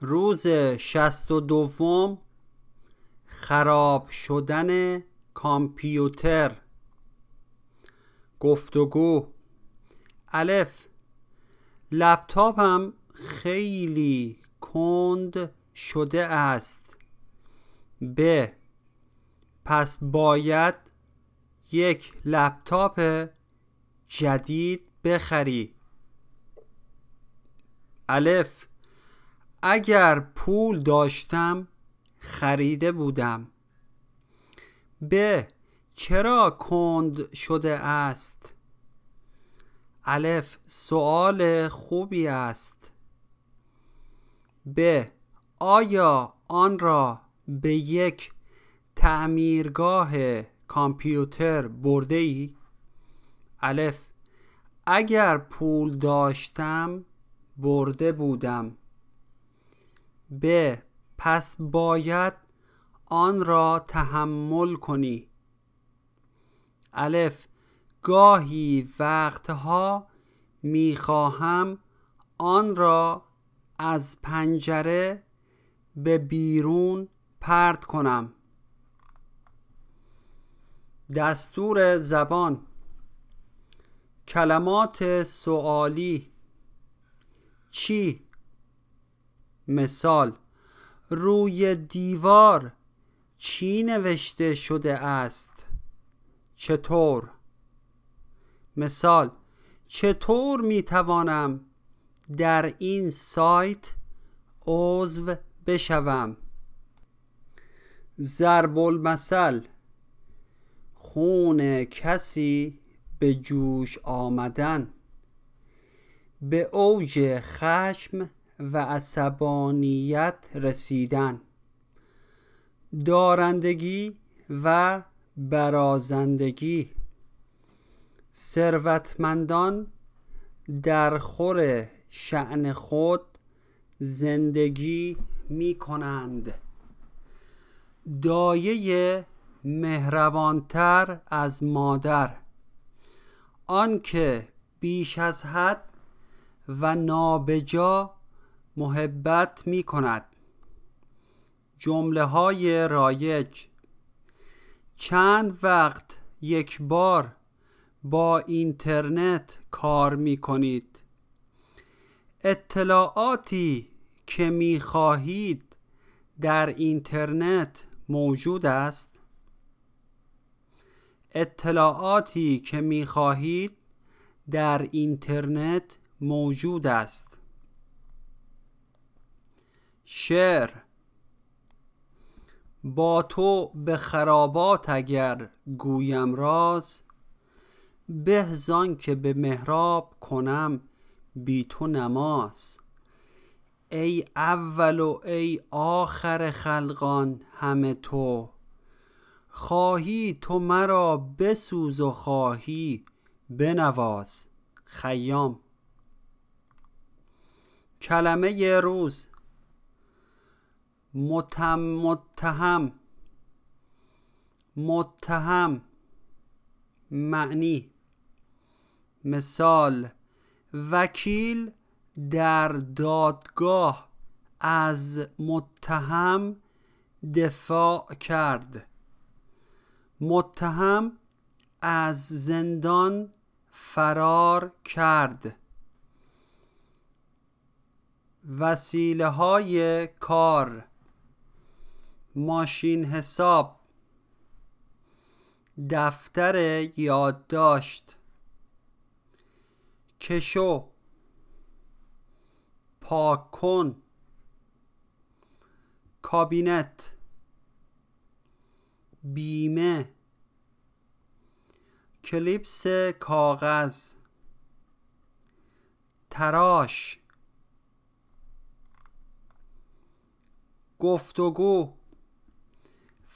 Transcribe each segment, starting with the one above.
روز شست و دوم خراب شدن کامپیوتر. گفتگو الف. لپتاپم خیلی کند شده است. ب. پس باید یک لپتاپ جدید بخری. الف. اگر پول داشتم خریده بودم. ب چرا کند شده است؟ الف سوال خوبی است. ب آیا آن را به یک تعمیرگاه کامپیوتر برده ای؟ الف اگر پول داشتم برده بودم. ب. پس باید آن را تحمل کنی. الف. گاهی وقتها می‌خواهم آن را از پنجره به بیرون پرد کنم. دستور زبان کلمات سوالی چی؟ مثال. روی دیوار چی نوشته شده است؟ چطور؟ مثال. چطور می توانم در این سایت عضو بشوم؟ ضرب المثل خون کسی به جوش آمدن. به اوج خشم و عصبانیت رسیدن دارندگی و برازندگی. ثروتمندان در خور شعن خود زندگی می کنند دایه مهربانتر از مادر. آنکه بیش از حد و نابجا محبت می کند جمله های رایج. چند وقت یک بار با اینترنت کار می کنید اطلاعاتی که می خواهید در اینترنت موجود است؟ اطلاعاتی که می خواهید در اینترنت موجود است. شعر. با تو به خرابات اگر گویم راز به زان که به محراب کنم بی تو نماز. ای اول و ای آخر خلقان همه تو خواهی تو مرا بسوز و خواهی بنواز خیام. کلمه روز متم متهم. متهم. معنی. مثال. وکیل در دادگاه از متهم دفاع کرد. متهم از زندان فرار کرد. وسیله های کار. ماشین حساب دفتر یادداشت کشو پاک کن کابینت بیمه کلیپس کاغذ تراش گفتگو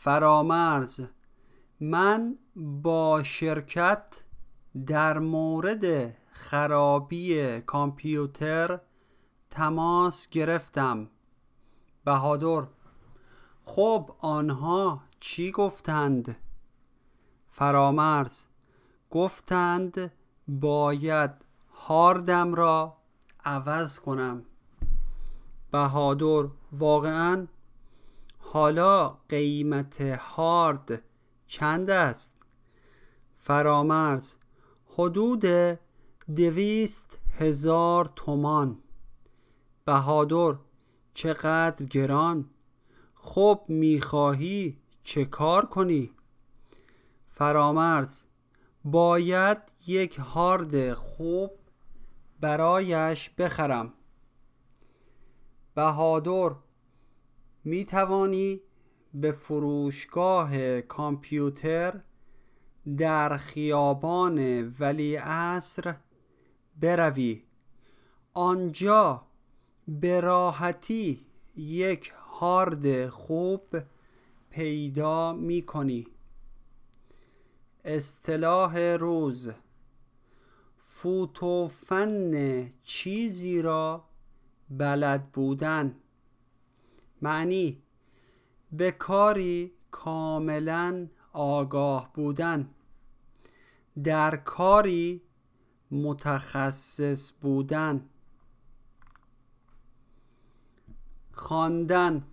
فرامرز من با شرکت در مورد خرابی کامپیوتر تماس گرفتم. بهادر خب آنها چی گفتند؟ فرامرز گفتند باید هاردم را عوض کنم. بهادر واقعا حالا قیمت هارد چند است؟ فرامرز حدود دویست هزار تومان. بهادر چقدر گران؟ خب می‌خواهی چه کار کنی؟ فرامرز باید یک هارد خوب برایش بخرم. بهادر می توانی به فروشگاه کامپیوتر در خیابان ولی عصر بروی. آنجا به راحتی یک هارد خوب پیدا می کنی اصطلاح روز فوتو فن چیزی را بلد بودن. معنی به کاری کاملا آگاه بودن. در کاری متخصص بودن. خواندن.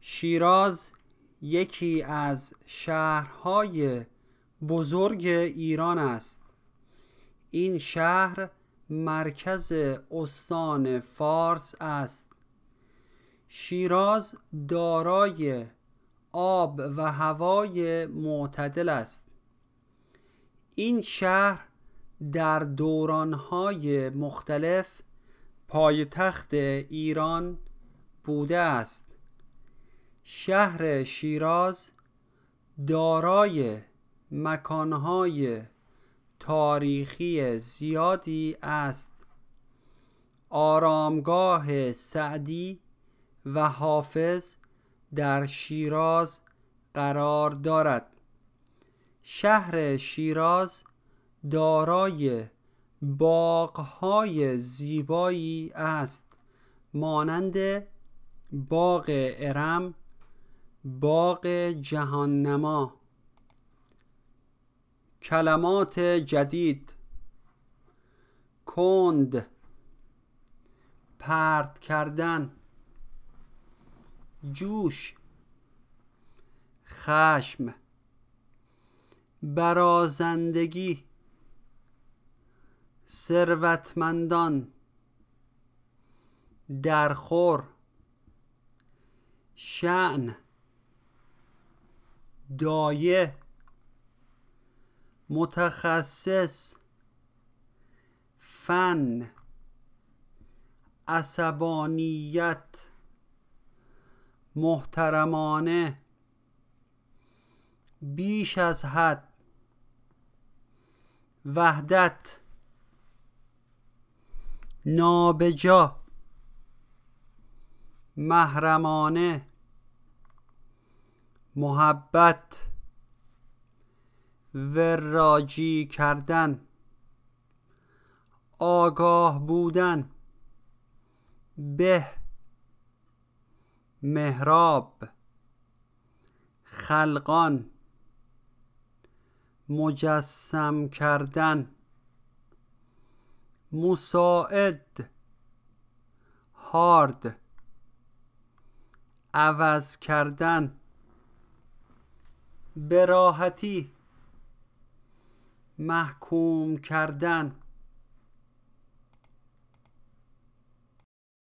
شیراز یکی از شهرهای بزرگ ایران است. این شهر مرکز استان فارس است. شیراز دارای آب و هوای معتدل است. این شهر در دورانهای مختلف پایتخت ایران بوده است. شهر شیراز دارای مکانهای تاریخی زیادی است. آرامگاه سعدی و حافظ در شیراز قرار دارد. شهر شیراز دارای باغهای زیبایی است مانند باغ ارم باغ جهاننما. کلمات جدید کند پرت کردن. جوش خشم برازندگی ثروتمندان درخور شعن دایه متخصص فن عصبانیت. محترمانه. بیش از حد. وحدت. نابجا. محرمانه. محبت. وراجی کردن. آگاه بودن. به محراب خلقان مجسم کردن مساعد هارد عوض کردن براحتی محکوم کردن.